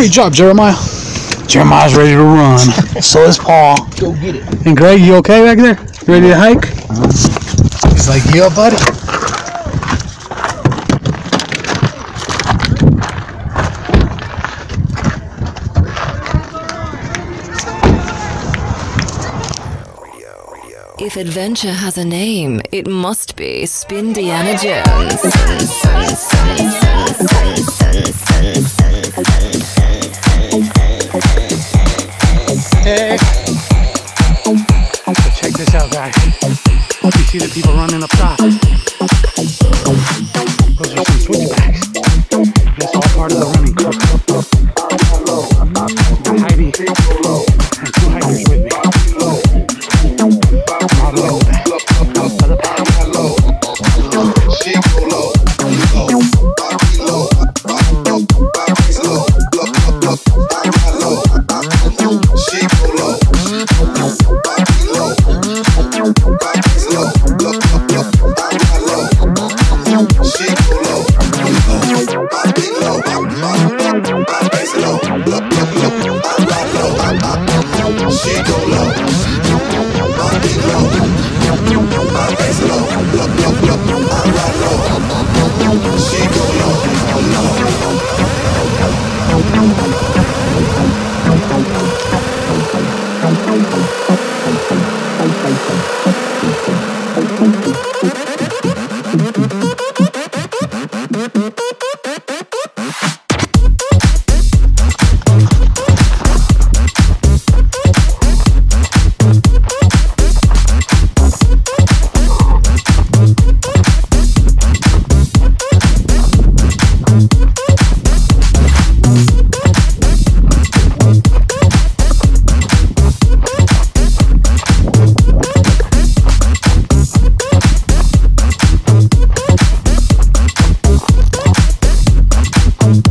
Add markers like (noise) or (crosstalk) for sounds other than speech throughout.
Great job, Jeremiah. Jeremiah's ready to run. (laughs) so is Paul. Go get it. And Greg, you okay back there? You ready to hike? Uh-huh. He's like, yeah, buddy. If adventure has a name, it must be Spindiana Jones. She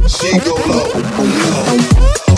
She go low. Oh.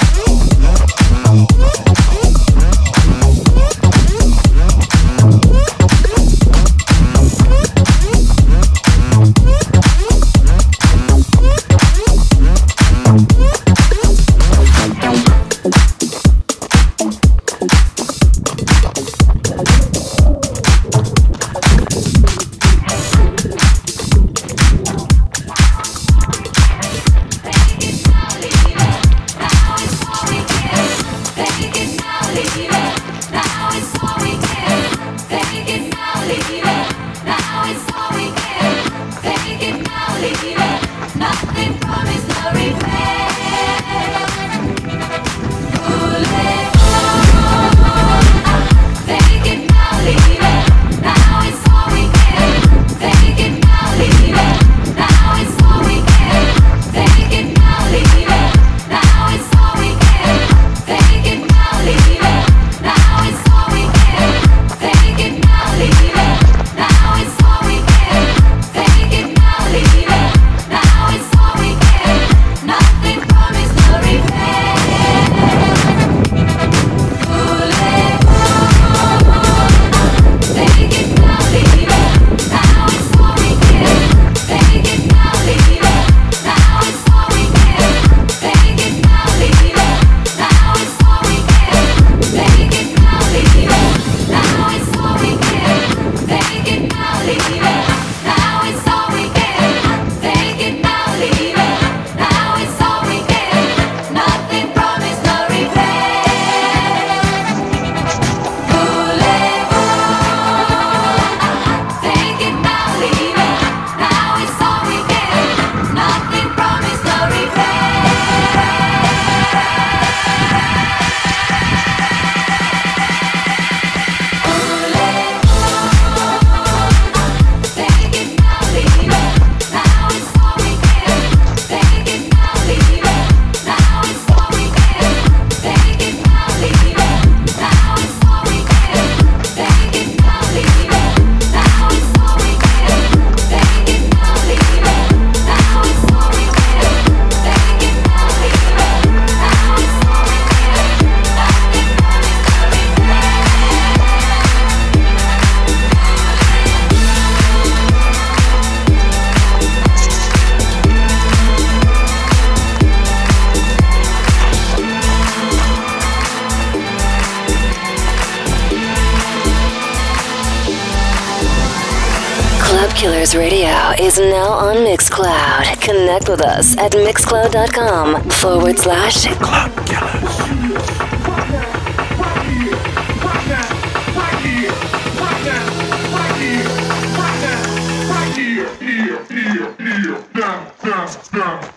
Killers Radio is now on Mixcloud. Connect with us at mixcloud.com forward slash Club Killers.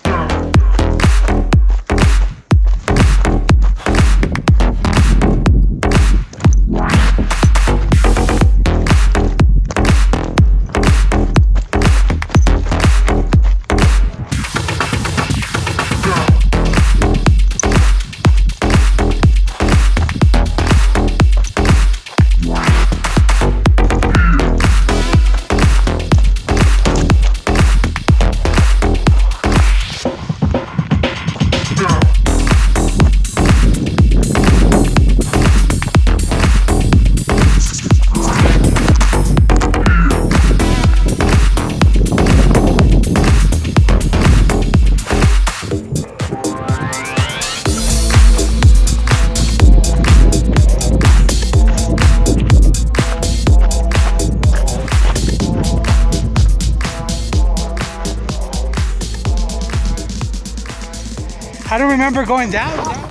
I don't remember going down?